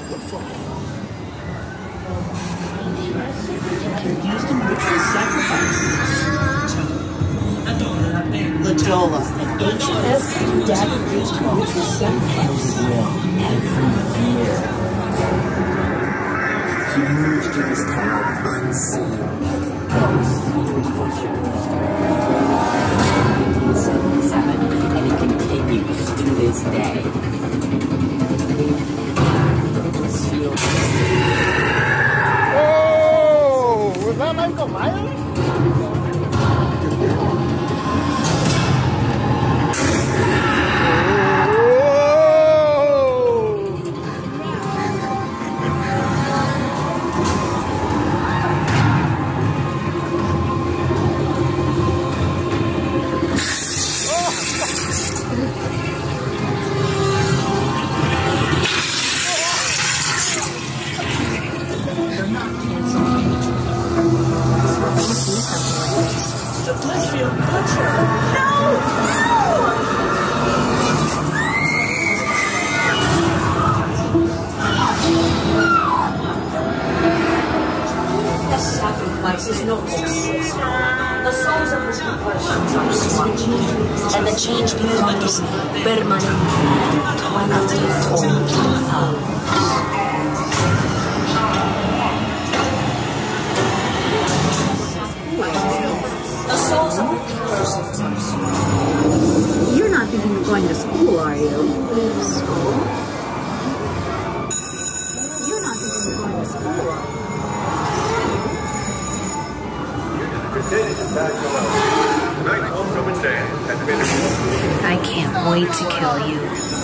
the phone. Used in ritual Aztec used ritual sacrifice. every year. He moves to this town unseen like a ghost. Is no more. The souls of are swapped, and the change becomes permanent. Twenty-four hours. The of missing persons are swapped. You're not thinking of going to school, are you? School? You're not thinking of going to school, are you? Tonight's homecoming dance has been I can't wait to kill you.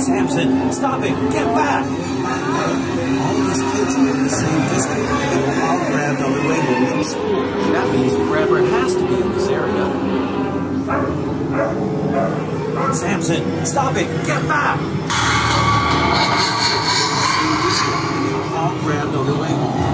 Samson, stop it! Get back! All these kids live in the same district. They were all grabbed on the way home from school. That means the grabber has to be in this area. Samson, stop it! Get back! All grabbed on the way home